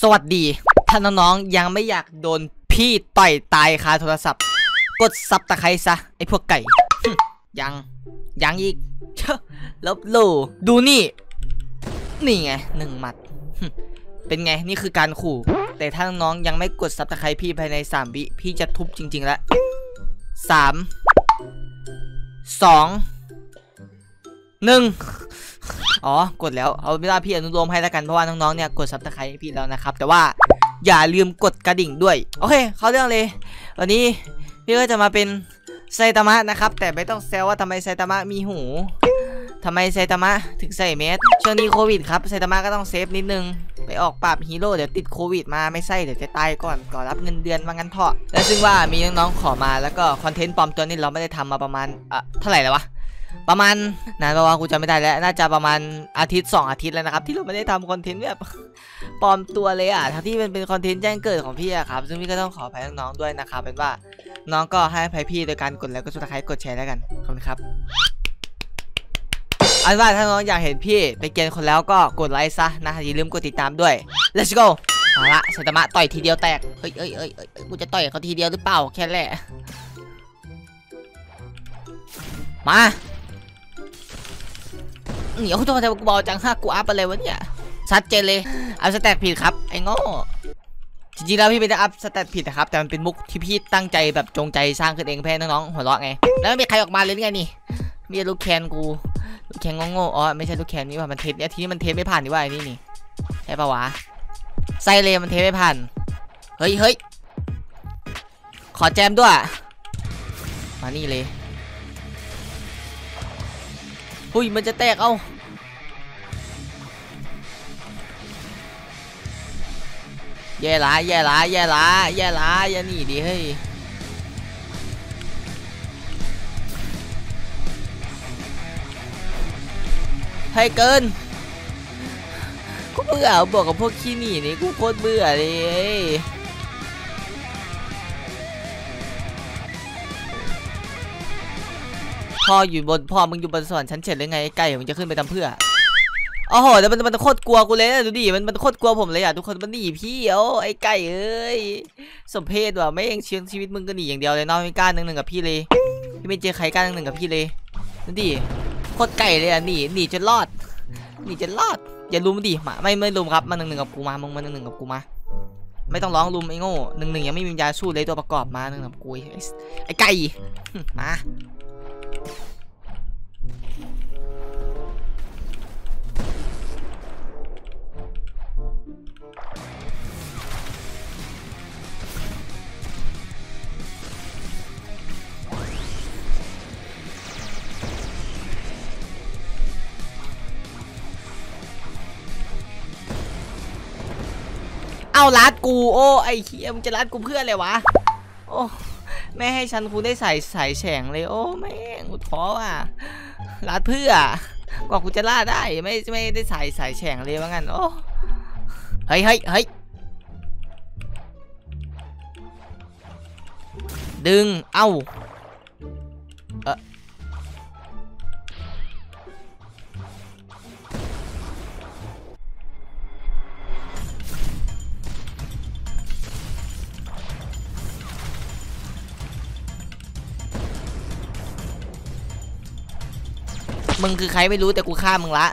สวัสดี ถ้าน้องๆยังไม่อยากโดนพี่ต่อยตายคาโทรศัพท์ กดซับตะไคร้ซะ ไอพวกไก่ ยัง ยังอีกเชอะลบลูดูนี่ นี่ไงหนึ่งหมัด เป็นไงนี่คือการขู่ แต่ถ้าน้องยังไม่กดซับตะไคร้พี่ภายใน3วิพี่จะทุบจริง ๆ แล้วสามสองหนึ่ง อ๋อกดแล้วเอาไม่ได้พี่อนุโลมให้แล้วกันเพราะว่าน้องๆเนี่ยกด subscribe ให้พี่แล้วนะครับ แต่ว่าอย่าลืมกดกระดิ่งด้วย โอเค เข้าเรื่องเลย วันนี้พี่ก็จะมาเป็นไซตามะนะครับ แต่ไม่ต้องแซวว่าทำไมไซตามะมีหูทำไมไซตามะถึงใส่เมสช่วงนี้โควิดครับไซตามะก็ต้อง safe นิดนึง ไปออกปราบฮีโร่เดี๋ยวติดโควิดมาไม่ใช่เดี๋ยวจะตายก่อนก่อนรับเงินเดือนว่างั้นเถอะและซึ่งว่ามีน้องๆขอมาแล้วก็ content ปลอมตัวนี้เราไม่ได้ทำมาประมาณเอะเท่าไหร่แล้ววะ ประมาณนานปะวะกูจำไม่ได้แล้ว น่าจะประมาณอาทิตย์ 2 อาทิตย์แล้วนะครับ ที่เราไม่ได้ทำ content แบบปลอมตัวเลยอะทั้งที่มันเป็น content แจ้งเกิดของพี่อะครับ ซึ่งพี่ก็ต้องขออภัยน้องๆด้วยนะครับ เป็นว่าน้องก็ให้อภัยพี่โดยการกดไลค์กด subscribe กดแชร์แล้วกัน ขอบคุณครับอาเป็นว่าถ้าน้องอยากเห็นพี่ไปแกล้งคนแล้วก็กดไลค์ซะนะอย่าลืมกดติดตามด้วย let's go มาละไซตามะต่อยทีเดียวแตก เฮ้ยเอ้ยเอ้ยเอ้ยกูจะต่อยเขาทีเดียวหรือเปล่าแค่แหละ มา เหนียวตัวแต่กูบอกจังห้ากูอัพอะไรวะเนี่ยชัดเจนเลยอัพสแตทผิดครับไอ้โง่จริงๆแล้วพี่ไม่ได้อัพสแตทผิดนะครับแต่มันเป็นมุกที่พี่ตั้งใจแบบจงใจสร้างขึ้นเองเพื่อน้องๆหัวเราะไง แล้วไม่มีใครออกมาเลยนี่ไงนี่มีลูกแคนกูลูกแคนโง่ๆอ๋อไม่ใช่ลูกแคนนี่ว่ามันเทสเนี่ยทีนี้มันเทสไม่ผ่านนี่ว่าไอ้นี่นี่ใช่ปะวะไซเลมันเทสไม่ผ่านเฮ้ยเฮ้ยขอแจมด้วย มานี่เลย หุ้ยมันจะแตกเอาแย่ละแย่ละแย่ละแย่ละอย่าหนีดิเฮ้ยให้เกินกูเบื่อบอกกับพวกขี้หนีนี่กูโคตรเบื่อเลย พ่ออยู่บนพ่อมึงอยู่บนสวรรค์ชั้นเจ็ดหรือไงไอ้ไก่มึงจะขึ้นไปทำเพื่อโอ้โหแต่มันมันโคตรกลัวกูเลยนะดูดิมันมันโคตรกลัวผมเลยอะทุกคนมันหนีพี่โอ้ไอ้ไก่เอ้ยสมเพศว่ะไม่เองเชียงชีวิตมึงก็หนีอย่างเดียวเลยนาะไม่กล้าหนึ่งหนึ่งกับพี่เลยพี่ไม่เจอใครกล้าหนึ่งหนึ่งกับพี่เลยดูดิโคตรไก่เลยอะหนีหนีจนรอดหนีจนรอดอย่าลุมดิมาไม่ไม่ลุมครับมาหนึ่งหนึ่งกับกูมามึงมาหนึ่งหนึ่งกับกูมา ไม่ต้องร้องลุมไอ้โง่หนึ่งหนึ่งยังไม่มีปัญญาสู้เลยตัวประกอบมาหนึ่งกับกูไอ้ไก่มา เอาลัดกูโอ้ไอ้เคียมึงจะลัดกูเพื่ออะไรวะโอ้แม่ให้ฉันกูได้ใส่สายแฉงเลย โอ้แม่งกูท้ออะลัดเพื่อกว่ากูจะล่าได้ไม่ไม่ได้ใส่สายแฉงเลยว่างั้นโอ้เฮ้ยเฮ้ยเฮ้ยดึง เอ้า มึงคือใครไม่รู้แต่กูฆ่ามึงละ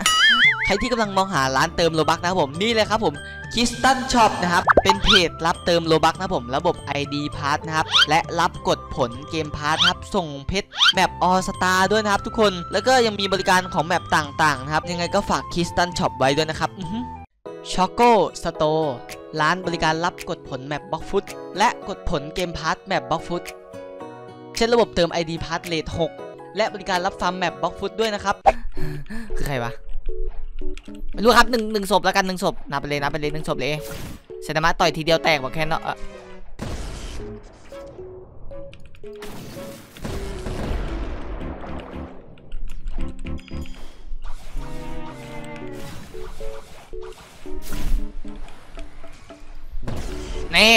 ใครที่กำลังมองหาร้านเติมโลบักนะครับผมนี่เลยครับผมคิสตันช็อปนะครับเป็นเพจรับเติมโลบักนะผมระบบ ID พาร์ทนะครับและรับกดผลเกมพาร์ทครับส่งเพชรแมปออสตาด้วยนะครับทุกคนแล้วก็ยังมีบริการของแมปต่างๆนะครับยังไงก็ฝากคิสตันช็อปไว้ด้วยนะครับช็อกโกสโตร้านบริการรับกดผลแมปบล็อกฟุตและกดผลเกมพาร์ทแมปบล็อกฟุตเช่นระบบเติม ID พาร์ทเลท6 และบริการรับฟาร์มแมปบล็อกฟุตด้วยนะครับ คือใครวะไม่รู้ครับหนึ่งหนึ่งศพแล้วกันหนึ่งศพนับไปเลยนับไปเลยหนึ่งศพเลยเซนามะต่อยทีเดียวแตกบอกแค่นั้นเออแน่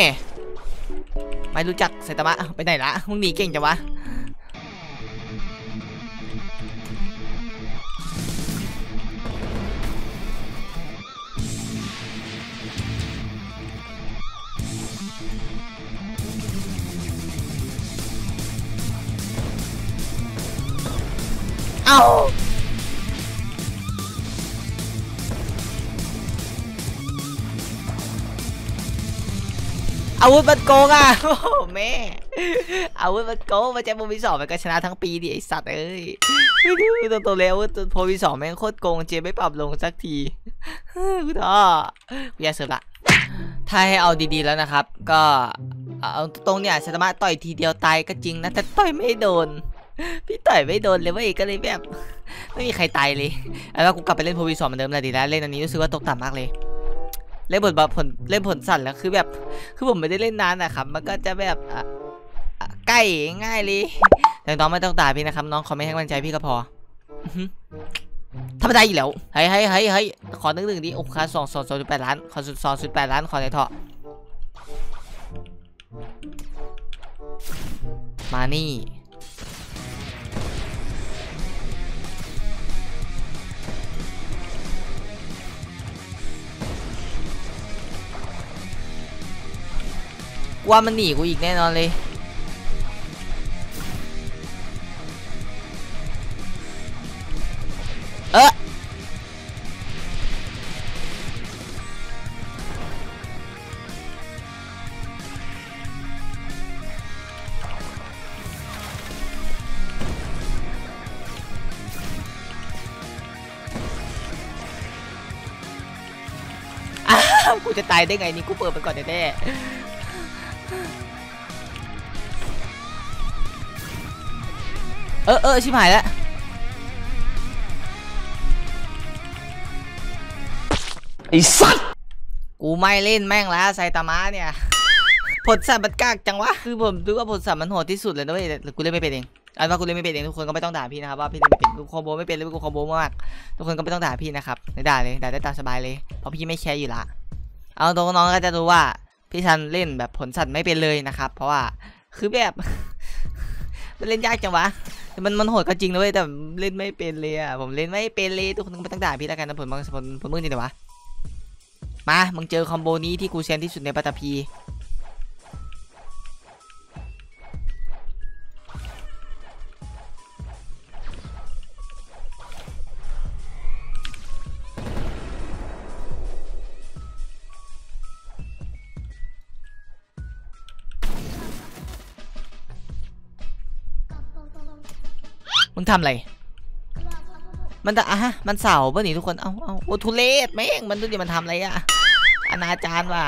ไม่รู้จักเซตามะไปไหนละมึงหนีเก่งจังวะ เอาอาวุธมันโกงอะโอ้แม่อาวุธมันโกงมาแจ็คโมวีสองมันก็ชนะทั้งปีดิไอสัตว์เอ้ยตัวตัวแล้วตัวโพวีสองแม่งโคตรโกงเจไม่ปรับลงสักทีกูท้อกูอยากเสิร์ฟละถ้าให้เอาดีๆแล้วนะครับ ก็เอาตรงเนี่ยสามารถต่อยทีเดียวตายก็จริงนะแต่ต่อยไม่โดน พี่ต่อยไม่โดนเลยเว้ยก็เลยแบบ ไม่มีใครตายเลยแล้วกูกลับไปเล่นโพวีสองเหมือนเดิมเลยดีแล้วเล่นอันนี้รู้สึกว่าตกต่ำมากเลยเล่นบทบาทผลเล่นผลสั่นแล้วคือแบบ คือผมไม่ได้เล่นนานนะครับมันก็จะแบบอะใกล้ง่ายเลยแต่น้องไม่ต้องด่าพี่นะครับ น้องขอไม่ให้กำลังใจพี่ก็พออื้อหือธรรมดาอยู่แล้วเฮ้ยเฮ้ยเฮ้ยเฮ้ยขอหนึ่งหนึ่งดิโอ้ค่าสองสองสองจุดแปดล้านขอสุดสองจุดแปดล้านขอในเถอะมานี่ ว่ามันหนีกูอีกแน่นอนเลยเอออาวกูจะตายได้ไงนี่กูเปิดไปก่อนแน่ เออเออชิบหายแล้วไอ้สัตว์กูไม่เล่นแม่งแล้วไซตามะเนี่ยผลสัตว์มันกากจังวะคือผมดูว่าผลสัตว์มันโหดที่สุดเลยนะเว้ยแต่กูเล่นไม่เป็นเองอันว่ากูเล่นไม่เป็นเองทุกคนก็ไม่ต้องด่าพี่นะครับว่าพี่เล่นไม่เป็นกูคอมโบไม่เป็นเลยกูคอมโบมากทุกคนก็ไม่ต้องด่าพี่นะครับไม่ด่าเลยด่าได้ตามสบายเลยเพราะพี่ไม่แคร์อยู่ละเอาตรงน้องก็จะรู้ว่าพี่ชันเล่นแบบผลสัตว์ไม่เป็นเลยนะครับ เพราะว่าคือแบบมันเล่นยากจังวะ แต่มันมันโหดก็จริงนะเว้ยแต่เล่นไม่เป็นเลยอะผมเล่นไม่เป็นเลยทุกคนก็ไม่ต้องด่าพี่แล้วกันนะผลบางผลผลมือนี่เดี๋ยววะมามึงเจอ combo นี้ที่กูเซียนที่สุดในปัตตพี ทำอะไร มันจะอะฮะ มันเสาป่ะนี่ทุกคน เอาเอาโอ้ทุเรศแม่ง มันดูดิมันทำอะไรอะอนาจารว่ะ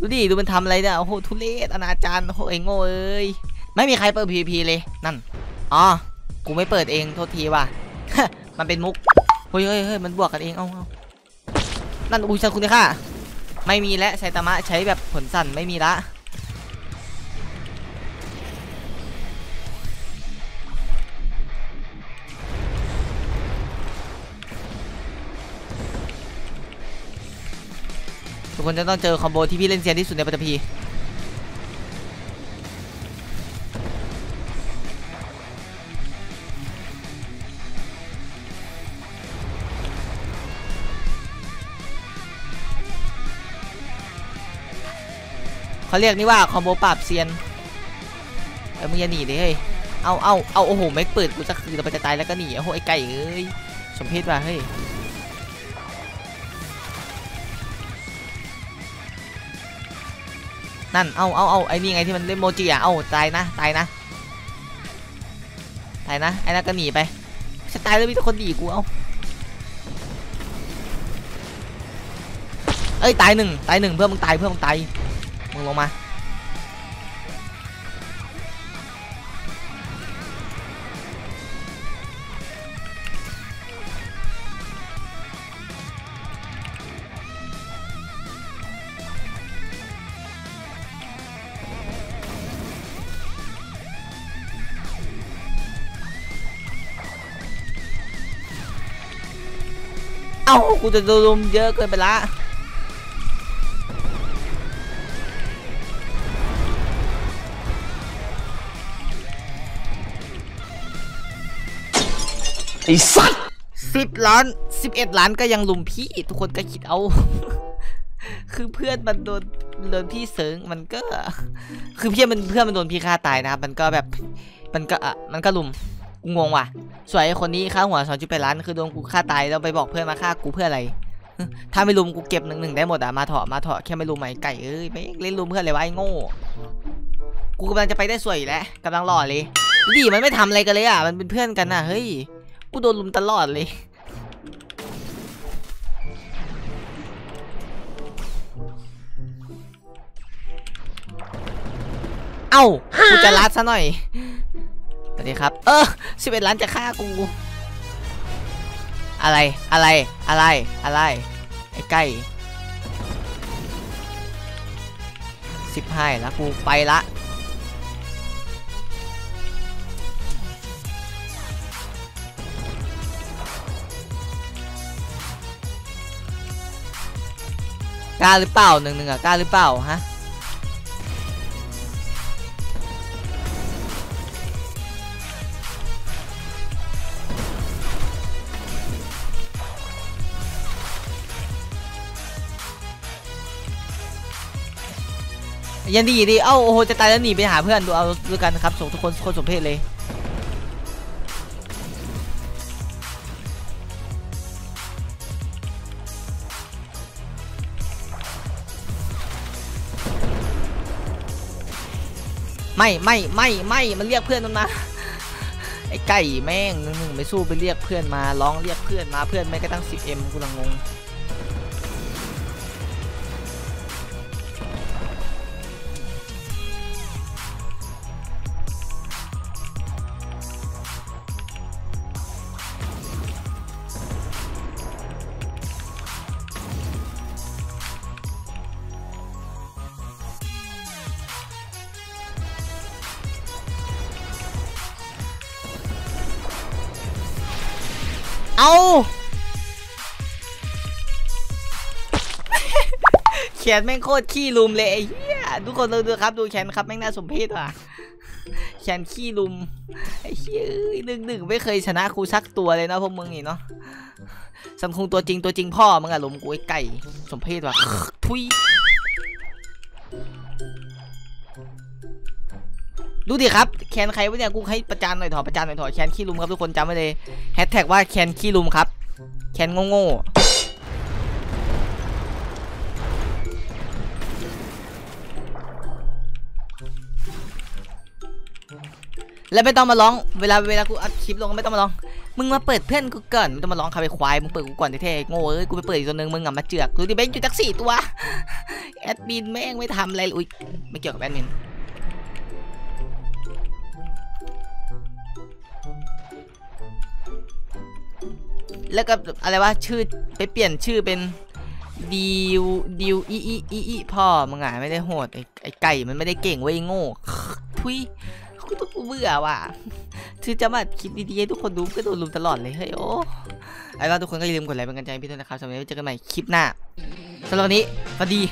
ดูดิ ดูมันทำอะไรเนี่ย โอ้โห ทุเรศอนาจารโอ้โหไอ้โง่เอ้ย ไม่มีใครเปิด PVP เลย นั่น อ๋อ กูไม่เปิดเอง โทษทีว่ะ มันเป็นมุก เฮ้ยเฮ้ยเฮ้ยมันบวกกันเอง เอาเอานั่น อุ้ยชันคุณค่ะไม่มีแล้วไซตามะใช้แบบผลสั่นไม่มีละ คนจะต้องเจอคอมโบที่พี่เล่นเซียนที่สุดในปัตตภีเขาเรียกนี่ว่าคอมโบปราบเซียนเออมึงอย่าหนีดิเฮ้ย เอาเอาเอาโอ้โหไม่เปิดกูจะคือเราไปจะตายแล้วก็หนีโอ้โหไอ้ไก่เอ้ยสมเพศว่ะเฮ้ย นั่น เอาเอาเอาไอ้นี่ไงที่มันเล่นโมจิอะ เอาตายนะ ตายนะ ตายนะ ไอ้นั่นก็หนีไปจะตายแล้วมีแต่คนหนีกู เอาเอ้ย ตายหนึ่งตายหนึ่งเพื่อมึงตายเพื่อมึงตาย มึงลงมา เอ้ากูจะโดนลุมเยอะเกินไปละไอ้สัตว์สิบล้านสิบเอ็ดล้านก็ยังลุมพี่ ทุกคนก็คิดเอา คือเพื่อนมันโดนโดนพี่เสิงมันก็ คือเพื่อนมันเพื่อนมันโดนพี่ฆ่าตายนะครับ มันก็แบบ มันก็อะมันก็ลุมงงว่ะ สวนไอ้คนนี้ค่าหัวสองจุดแปดล้านคือโดนกูฆ่าตายแล้วไปบอกเพื่อนมาฆ่ากูเพื่ออะไร ถ้าไม่ลุมกูเก็บหนึ่งหนึ่งได้หมดอะมาเถอะมาเถอะแค่ไม่ลุมไหมไก่เอ้ยไม่เล่นลุมเพื่อนเลยวะไอ้โง่กูกำลังจะไปได้สวยแล้วกำลังหล่อเลยดีมันไม่ทำอะไรกันเลยอะมันเป็นเพื่อนกันน่ะเฮ้ยกูโดนลุมตลอดเลยเอ้ากูจะรัดซะหน่อยสวัสดีครับ เออ สิบเอ็ดล้านจะฆ่ากู อะไรอะไรอะไรอะไรไอ้ไก่สิบห้าแล้วกูไปละกล้าหรือเปล่าหนึ่งหนึ่งอะกล้าหรือเปล่าฮะ ยังดีดีเอ้าโอ้โหจะตายแล้วหนีไปหาเพื่อนดูเอาด้วยกันครับส่งทุกคนคนสมเพศเลยไม่ไม่ไม่ไม่มันเรียกเพื่อนมันมาไอ้ไก่แม่งหนึ่งไม่สู้ไปเรียกเพื่อนมาร้องเรียกเพื่อนมาเพื่อนไม่ก็ตั้ง 10m กูลังงง เอาแขนแม่งโคตรขี้ลุมเลยไอ้เหี้ยทุกคนดูดูครับดูแขนครับแม่งน่าสมเพชว่ะแขนขี้ลุมไอ้เหี้ยหนึ่งหนึ่งไม่เคยชนะครูสักตัวเลยนะพวกมึงนี่เนาะสังคงตัวจริงตัวจริงพ่อมึงอะลุมกูไอ้ไก่สมเพชว่ะทุย ดูดิครับแคนใครวะเนี่ยกูให้ประจานหน่อยถอประจานหน่อยถอแคนขี้ลุมครับทุกคนจำไว้เลยแฮชแท็กว่าแคนขี้ลุมครับ แคนโง่ๆแล้วไม่ต้องมาร้อง เวลาเวลากูอัดคลิปลงไม่ต้องมาร้อง มึงมาเปิดเพื่อนกูก่อนไม่ต้องมาร้องคาไปควาย มึงเปิดกูก่อนเท่ๆโง่เอ้ย กูไปเปิดอีกตัวนึง มึงอะมาเจือก ดูดิแบงอยู่จักสี่ตัว แอดมินแม่งไม่ทำอะไรเลยอุ้ยไม่เกี่ยวกับแอดมิน แล้วก็อะไรวะชื่อไปเปลี่ยนชื่อเป็นดิวดิวอีอีอีอีพ่อมึงอะไม่ได้โหดไอ้ไก่มันไม่ได้เก่งเว้ยโง่ทุยกูต้องเบื่อว่ะคือจะมาคลิปดีๆให้ทุกคนดูก็โดนลุมตลอดเลยเฮ้ยโอ้ไอ้ว่าทุกคนก็อย่าลืมกดไลค์เป็นกำลังใจพี่ด้วยนะครับสำหรับวันนี้เจอกันใหม่คลิปหน้าสำหรับวันนี้สวัสดี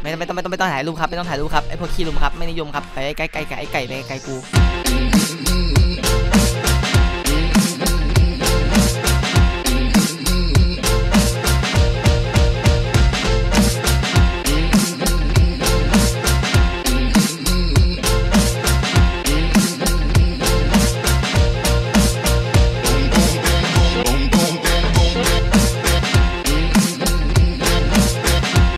ไม่ต้องไม่ต้องไม่ต้องไม่ต้องถ่ายรูปครับไม่ต้องถ่ายรูปครับไอ้พวกขี้ลุมครับไม่นิยมครับไปไกลไกลไกลไก่ไปไกลกู